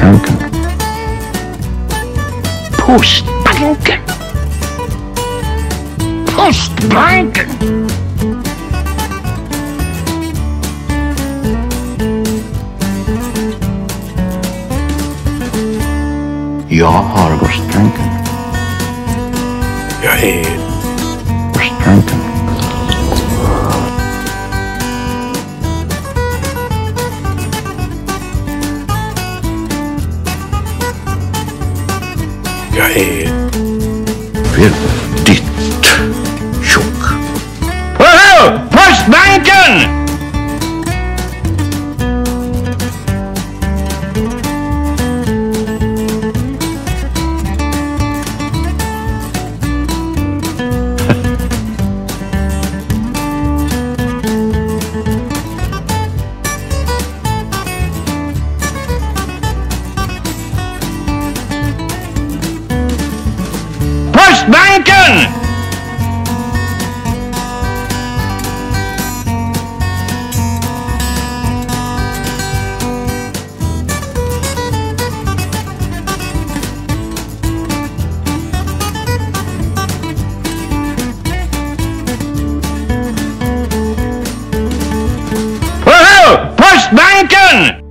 Postbanken. Postbanken. Postbanken. Jag har Postbanken. Jag är Jag är väldigt tjock. Woho! Postbanken! Postbanken! Woho!